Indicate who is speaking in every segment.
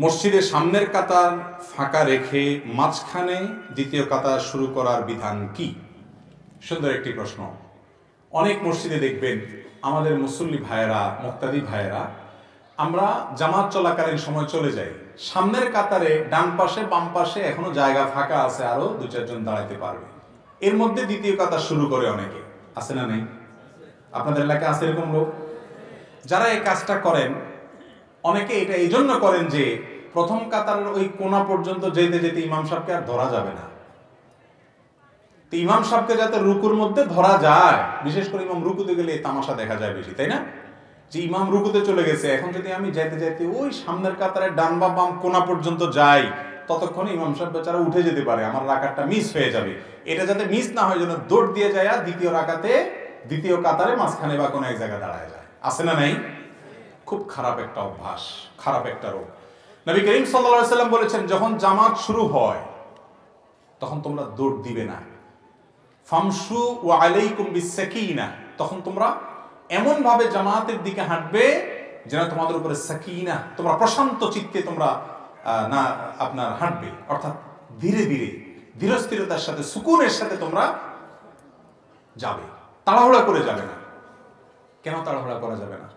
Speaker 1: মসজিদের সামনের কাতার ফাঁকা রেখে মাঝখানে দ্বিতীয় কাতার শুরু করার বিধান কি? সুন্দর একটি প্রশ্ন। অনেক মসজিদে দেখবেন আমাদের মুসল্লি ভাইয়েরা, মুক্তাদি ভাইয়েরা, আমরা জামাত চলাকালীন সময় চলে যাই। সামনের কাতারে ডান পাশে, বাম পাশে এখনও জায়গা ফাঁকা আছে, আরও দু চারজন দাঁড়াইতে পারবে। এর মধ্যে দ্বিতীয় কাতার শুরু করে অনেকে। আছে না নেই? আপনাদের এলাকায় আছে এরকম লোক? যারা এই কাজটা করেন অনেকে এটা এই জন্য করেন যে প্রথম কাতারের ওই কোনা পর্যন্ত যেতে যেতে ইমাম সাহেবকে আর ধরা যাবে না। তো ইমাম সাহেবকে যাতে রুকুর মধ্যে ধরা যায়, বিশেষ করে ইমাম রুকুতে গেলে তামাশা দেখা যায় বেশি, তাই না? যে ইমাম রুকুতে চলে গেছে, এখন যদি আমি যাইতে যাইতে ওই সামনের কাতারে ডান বা বাম কোনা পর্যন্ত যাই, ততক্ষণে ইমাম সাহেব বেচারা উঠে যেতে পারে, আমার রাকাতটা মিস হয়ে যাবে। এটা যাতে মিস না হয় জন্য দৌড় দিয়ে যায় দ্বিতীয় রাকাতে, দ্বিতীয় কাতারে মাঝখানে বা কোনো এক জায়গায় দাঁড়ায় যায়। আছে না নাই? খুব খারাপ একটা অভ্যাস, খারাপ একটা রোগ। নবী করিম সাল্লা সাল্লাম বলেছেন, যখন জামাত শুরু হয়, তখন তোমরা দৌড় দিবে না। ফামসু ও আলাইকুম বিসাকিনা তখন তোমরা এমন ভাবে জামাতের দিকে হাঁটবে যেন তোমাদের উপরে সাকিনা, তোমরা প্রশান্ত চিত্তে তোমরা না, আপনার হাঁটবে। অর্থাৎ ধীরে ধীরে ধীরস্থিরতার সাথে, সুকুনের সাথে তোমরা যাবে। তাড়াহুড়া করে যাবে না। কেন তাড়াহুড়া করা যাবে না?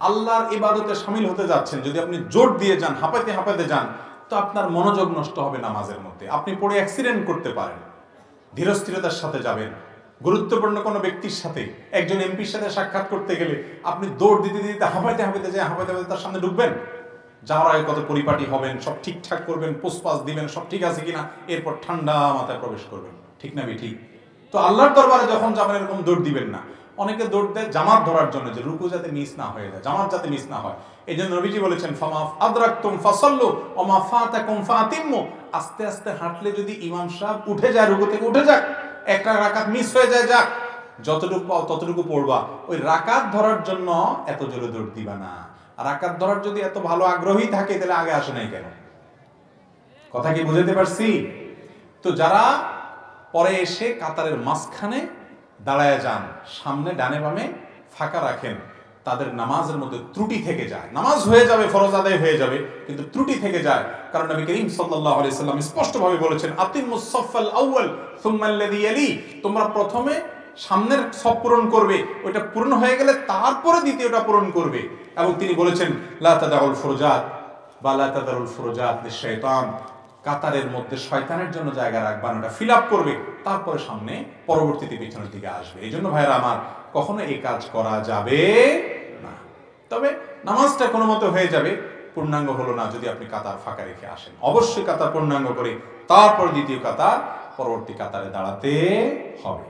Speaker 1: আল্লাহর ইবাদতে সামিল হতে যাচ্ছেন, যদি আপনি জোর দিয়ে যান, হাঁপাইতে হাঁপাইতে যান, তো আপনার মনোযোগ নষ্ট হবে নামাজের মধ্যে। আপনি পড়ে অ্যাক্সিডেন্ট করতে পারেন, ধীরস্থিরতার সাথে যাবেন। গুরুত্বপূর্ণ কোনো ব্যক্তির সাথে, একজন এমপির সাথে সাক্ষাৎ করতে গেলে আপনি দৌড় দিতে দিতে হাঁপাইতে হাঁপাইতে যায় হাঁপাইতে হাঁপাইতে তার সামনে ঢুকবেন। যাওয়ার আগে কত পরিপাটি হবেন, সব ঠিকঠাক করবেন, পোষপাস দিবেন, সব ঠিক আছে কিনা, এরপর ঠান্ডা মাথায় প্রবেশ করবেন। ঠিক না ঠিক তো আল্লাহর দরবারে যখন যাবেন, এরকম দৌড় দিবেন না। অনেকে দৌড় দেয় জামাত ধরার জন্য যে রুকু যাতে মিস না হয়ে যায়, জামাত যাতে মিস না হয়। এই জন্য নবীজি বলেছেন ফামাফ আস্তে আস্তে হাঁটলে যদি ইমাম সাহেব উঠে যায় রুকু থেকে উঠে যাক, একটা রাকাত মিস হয়ে যায়, যাক, যতটুকু পাও ততটুকু পড়বা। ওই রাকাত ধরার জন্য এত জোরে দৌড় দিবা না। আর রাকাত ধরার যদি এত ভালো আগ্রহী থাকে, তাহলে আগে আসে নাই কেন? কথা কি বুঝাতে পারছি? তো যারা পরে এসে কাতারের মাঝখানে দাঁড়ায় যান। সামনে ডানে বামে ফাঁকা রাখেন। তাদের নামাজের মধ্যে ত্রুটি থেকে যায়। নামাজ হয়ে যাবে, ফরজ আদায় হয়ে যাবে, কিন্তু ত্রুটি থেকে যায়। কারণ নবী করিম সাল্লাল্লাহু আলাইহি সাল্লাম স্পষ্টভাবে বলেছেন, আতিমুস সাফাল আউয়াল সুম্মা আল্লাযী ইয়ালি। তোমরা প্রথমে সামনের সব পূরণ করবে, ওইটা পূর্ণ হয়ে গেলে তারপরে দ্বিতীয়টা পূরণ করবে। এবং তিনি বলেছেন, লা তাদাউল ফুরজাত, বা লা তাদাউল ফুরজাত লিশাইতান কাতারের মধ্যে শয়তানের জন্য জায়গা রাখবা না, ফিল আপ করবে তারপরে সামনে পরবর্তীতে পিছনের দিকে আসবে। এই জন্য ভাইরা আমার কখনো এই কাজ করা যাবে না। তবে নামাজটা কোনো মতো হয়ে যাবে পূর্ণাঙ্গ হলো না যদি আপনি কাতার ফাঁকা রেখে আসেন। অবশ্যই কাতার পূর্ণাঙ্গ করে তারপর দ্বিতীয় কাতার পরবর্তী কাতারে দাঁড়াতে হবে।